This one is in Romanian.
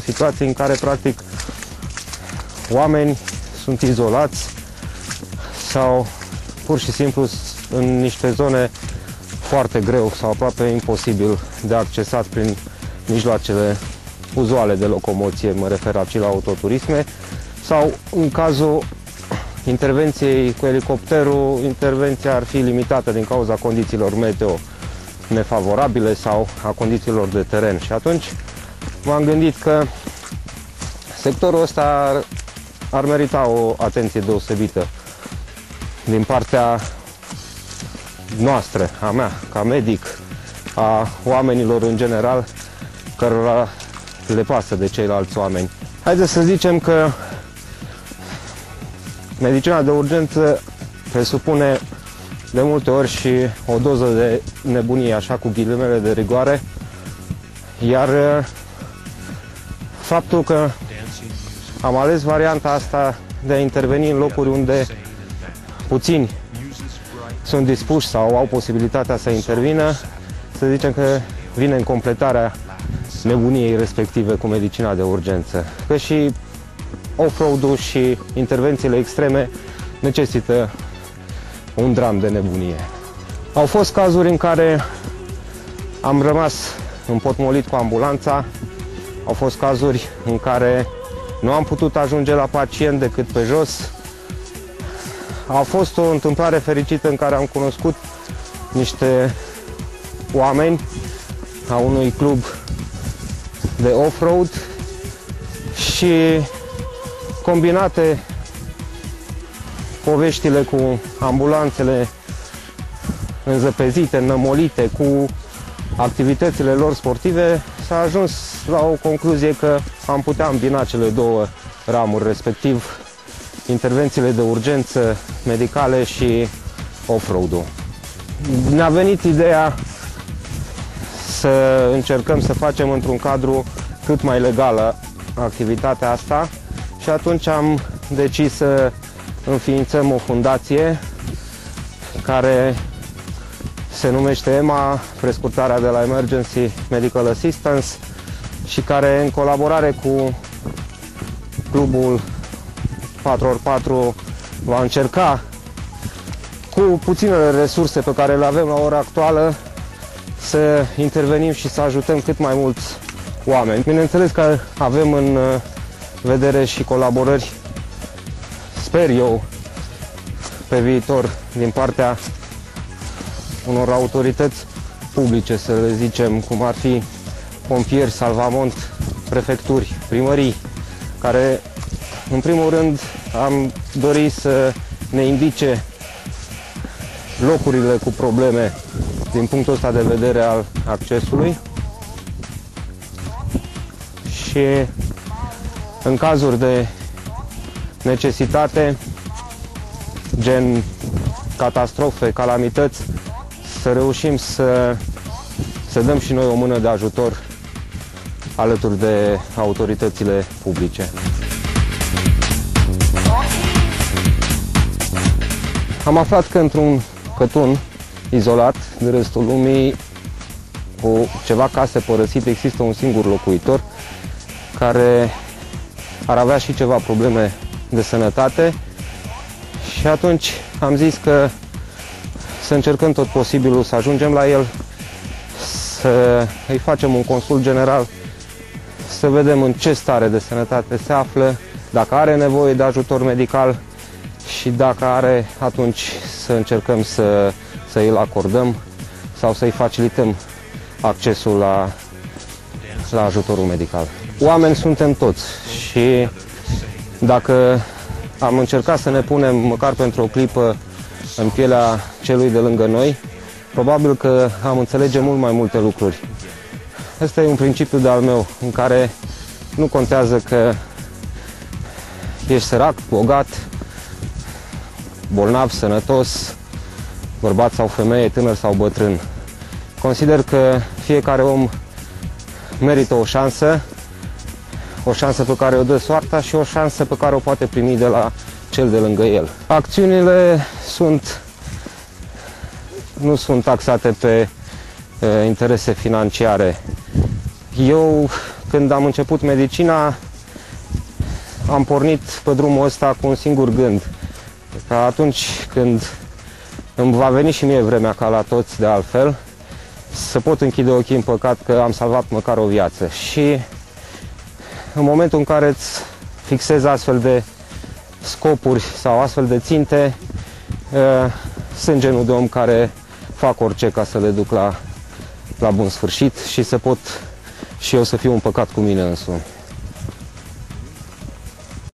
sunt situații în care practic oameni sunt izolați sau pur și simplu în niște zone foarte greu sau aproape imposibil de accesat prin mijloacele uzuale de locomoție, mă refer aici la autoturisme, sau în cazul intervenției cu elicopterul, intervenția ar fi limitată din cauza condițiilor meteo nefavorabile sau a condițiilor de teren. Și atunci m-am gândit că sectorul ăsta ar, ar merita o atenție deosebită din partea noastră, a mea, ca medic, a oamenilor în general, cărora le pasă de ceilalți oameni. Haideți să zicem că medicina de urgență presupune de multe ori și o doză de nebunie, așa cu ghilimele de rigoare, iar faptul că am ales varianta asta de a interveni în locuri unde puțini sunt dispuși sau au posibilitatea să intervină, să zicem că vine în completarea nebuniei respective cu medicina de urgență. Că și off-road-ul și intervențiile extreme necesită un dram de nebunie. Au fost cazuri în care am rămas împotmolit cu ambulanța, au fost cazuri în care nu am putut ajunge la pacient decât pe jos. A fost o întâmplare fericită în care am cunoscut niște oameni a unui club de off-road și combinate poveștile cu ambulanțele înzăpezite, nămolite, cu activitățile lor sportive, s-a ajuns la o concluzie că am putea îmbina cele două ramuri, respectiv intervențiile de urgență medicale și off-road-ul. Ne-a venit ideea să încercăm să facem într-un cadru cât mai legală activitatea asta și atunci am decis să înființăm o fundație care se numește EMA, prescurtarea de la Emergency Medical Assistance și care în colaborare cu clubul 4x4 va încerca cu puținele resurse pe care le avem la ora actuală să intervenim și să ajutăm cât mai mulți oameni. Bineînțeles că avem în vedere și colaborări, sper eu, pe viitor din partea unor autorități publice, să le zicem, cum ar fi pompieri, salvamont, prefecturi, primării, care, în primul rând, am dorit să ne indice locurile cu probleme din punctul ăsta de vedere al accesului. Și în cazuri de necesitate, gen catastrofe, calamități, să reușim să, să dăm și noi o mână de ajutor alături de autoritățile publice. Am aflat că într-un cătun izolat de restul lumii, cu ceva case părăsite, există un singur locuitor care ar avea și ceva probleme de sănătate și atunci am zis că să încercăm tot posibilul să ajungem la el, să îi facem un consult general, să vedem în ce stare de sănătate se află, dacă are nevoie de ajutor medical și dacă are, atunci să încercăm să, să îl acordăm sau să-i facilităm accesul la, la ajutorul medical. Oameni suntem toți și dacă am încercat să ne punem măcar pentru o clipă în pielea celui de lângă noi, probabil că am înțelege mult mai multe lucruri. Ăsta e un principiu de al meu, în care nu contează că ești sărac, bogat, bolnav, sănătos, bărbat sau femeie, tânăr sau bătrân. Consider că fiecare om merită o șansă, o șansă pe care o dă soarta și o șansă pe care o poate primi de la cel de lângă el. Acțiunile sunt, nu sunt taxate pe e, interese financiare. Eu când am început medicina, am pornit pe drumul ăsta cu un singur gând. Ca atunci când îmi va veni și mie vremea ca la toți de altfel, să pot închide ochii în păcat că am salvat măcar o viață. Și în momentul în care îți fixezi astfel de scopuri sau astfel de ținte, uh, sunt genul de om care fac orice ca să le duc la, la bun sfârșit și să pot și eu să fiu un păcat cu mine însumi.